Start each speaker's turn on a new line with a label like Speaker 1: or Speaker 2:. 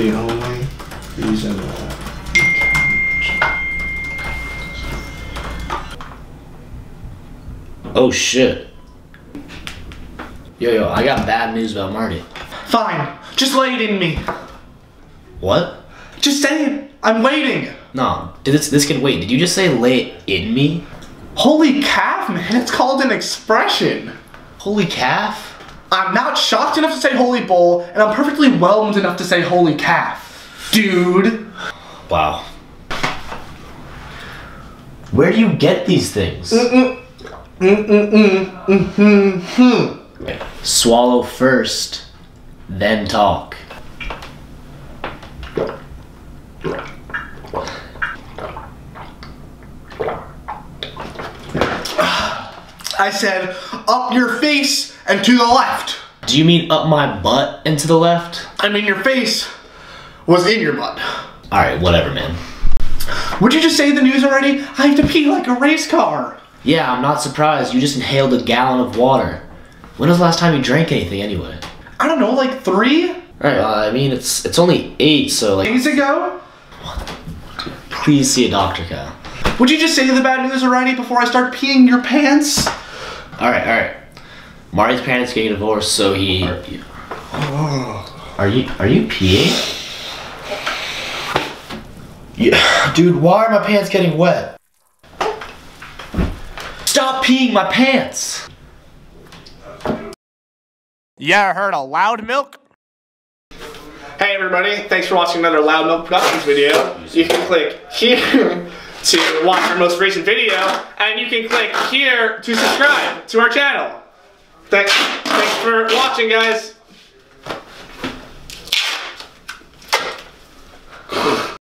Speaker 1: The only reason why.
Speaker 2: Oh shit. Yo, yo, I got bad news about Marty.
Speaker 3: Fine. Just lay it in me.
Speaker 2: What?
Speaker 3: Just say it. I'm waiting.
Speaker 2: No, did this this can wait. Did you just say lay it in me?
Speaker 3: Holy calf, man. It's called an expression.
Speaker 2: Holy calf?
Speaker 3: I'm not shocked enough to say holy bull, and I'm perfectly whelmed enough to say holy calf. Dude.
Speaker 2: Wow. Where do you get these things? Mm, mm, mm, Swallow first, then talk.
Speaker 3: I said up your face and to the left.
Speaker 2: Do you mean up my butt and to the left?
Speaker 3: I mean, your face was in your butt.
Speaker 2: Alright, whatever, man.
Speaker 3: Would you just say the news already? I have to pee like a race car.
Speaker 2: Yeah, I'm not surprised. You just inhaled a gallon of water. When was the last time you drank anything anyway?
Speaker 3: I don't know, like three
Speaker 2: Alright, uh, I mean, it's it's only 8, so like,
Speaker 3: days ago?
Speaker 2: please see a doctor, Kyle.
Speaker 3: Would you just say the bad news already before I start peeing your pants?
Speaker 2: Alright, alright. Marty's parents getting divorced, so he... Are you, oh. are you peeing? Yeah, dude, why are my pants getting wet? Stop peeing my pants!
Speaker 3: You ever heard of Loud Milk? Hey everybody, thanks for watching another Loud Milk Productions video. You can click here to watch our most recent video, and you can click here to subscribe to our channel. Thanks, thanks for watching guys.